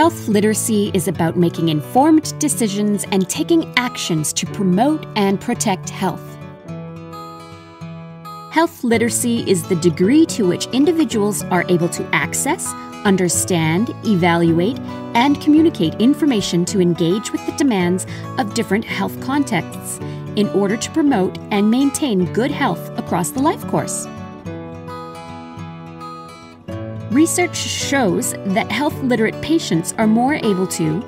Health literacy is about making informed decisions and taking actions to promote and protect health. Health literacy is the degree to which individuals are able to access, understand, evaluate, and communicate information to engage with the demands of different health contexts in order to promote and maintain good health across the life course. Research shows that health literate patients are more able to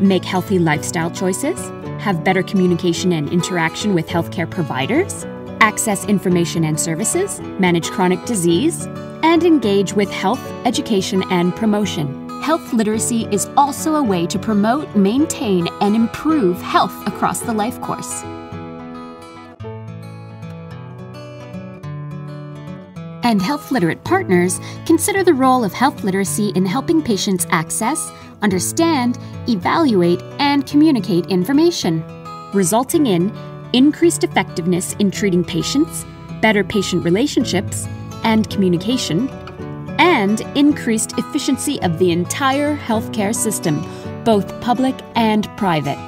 make healthy lifestyle choices, have better communication and interaction with healthcare providers, access information and services, manage chronic disease, and engage with health, education, and promotion. Health literacy is also a way to promote, maintain, and improve health across the life course. And health literate partners consider the role of health literacy in helping patients access, understand, evaluate, and communicate information, resulting in increased effectiveness in treating patients, better patient relationships and communication, and increased efficiency of the entire healthcare system, both public and private.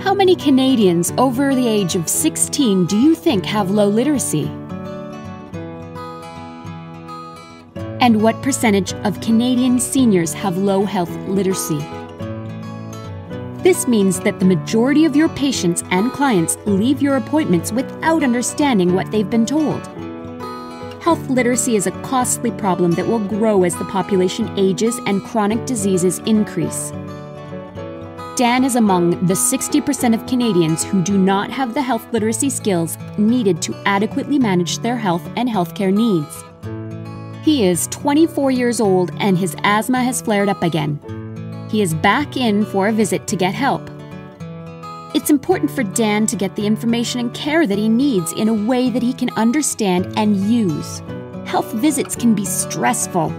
How many Canadians over the age of 16 do you think have low literacy? And what percentage of Canadian seniors have low health literacy? This means that the majority of your patients and clients leave your appointments without understanding what they've been told. Health literacy is a costly problem that will grow as the population ages and chronic diseases increase. Dan is among the 60% of Canadians who do not have the health literacy skills needed to adequately manage their health and healthcare needs. He is 24 years old and his asthma has flared up again. He is back in for a visit to get help. It's important for Dan to get the information and care that he needs in a way that he can understand and use. Health visits can be stressful.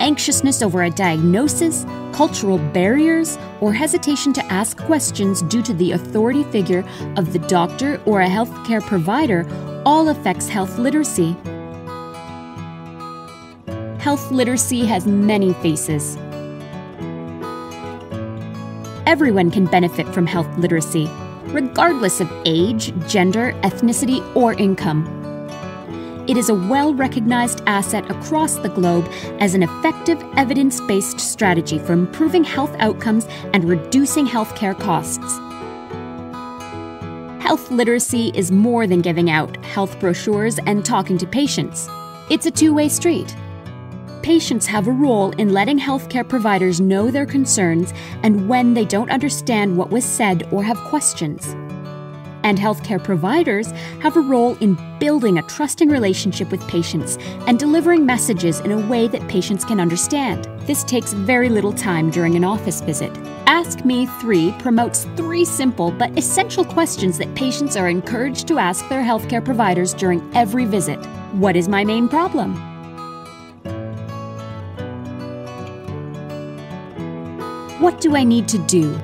Anxiousness over a diagnosis, cultural barriers, or hesitation to ask questions due to the authority figure of the doctor or a healthcare provider all affects health literacy health literacy has many faces. Everyone can benefit from health literacy, regardless of age, gender, ethnicity, or income. It is a well recognized asset across the globe as an effective evidence based strategy for improving health outcomes and reducing healthcare costs. Health literacy is more than giving out health brochures and talking to patients. It's a two way street patients have a role in letting healthcare providers know their concerns and when they don't understand what was said or have questions. And healthcare providers have a role in building a trusting relationship with patients and delivering messages in a way that patients can understand. This takes very little time during an office visit. Ask Me 3 promotes three simple but essential questions that patients are encouraged to ask their healthcare providers during every visit. What is my main problem? What do I need to do?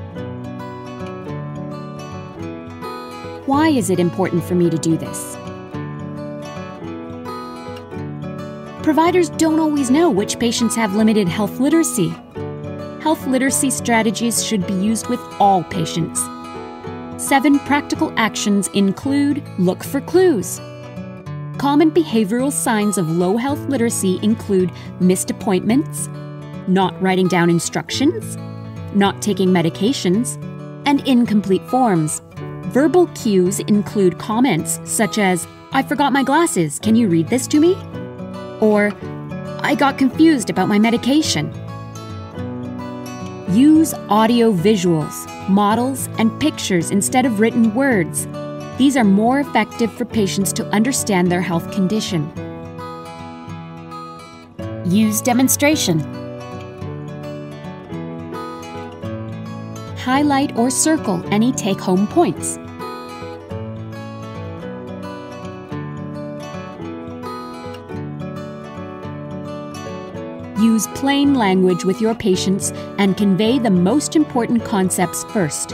Why is it important for me to do this? Providers don't always know which patients have limited health literacy. Health literacy strategies should be used with all patients. Seven practical actions include look for clues. Common behavioral signs of low health literacy include missed appointments, not writing down instructions, not taking medications, and incomplete forms. Verbal cues include comments such as, I forgot my glasses, can you read this to me? Or, I got confused about my medication. Use audio visuals, models, and pictures instead of written words. These are more effective for patients to understand their health condition. Use demonstration. Highlight or circle any take home points. Use plain language with your patients and convey the most important concepts first.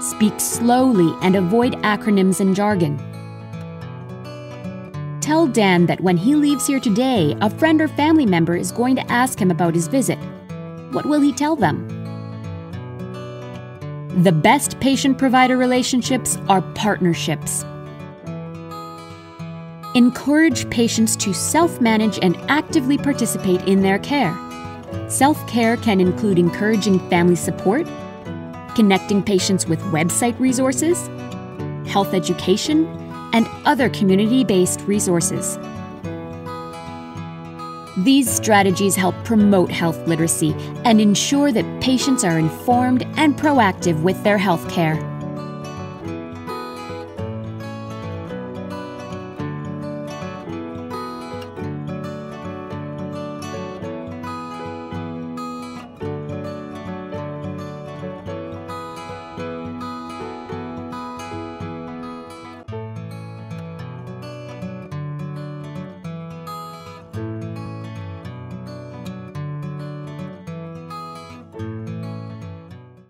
Speak slowly and avoid acronyms and jargon. Tell Dan that when he leaves here today, a friend or family member is going to ask him about his visit. what will he tell them? The best patient provider relationships are partnerships. Encourage patients to self manage and actively participate in their care. Self care can include encouraging family support, connecting patients with website resources, health education, and other community based resources. These strategies help promote health literacy and ensure that patients are informed and proactive with their health care.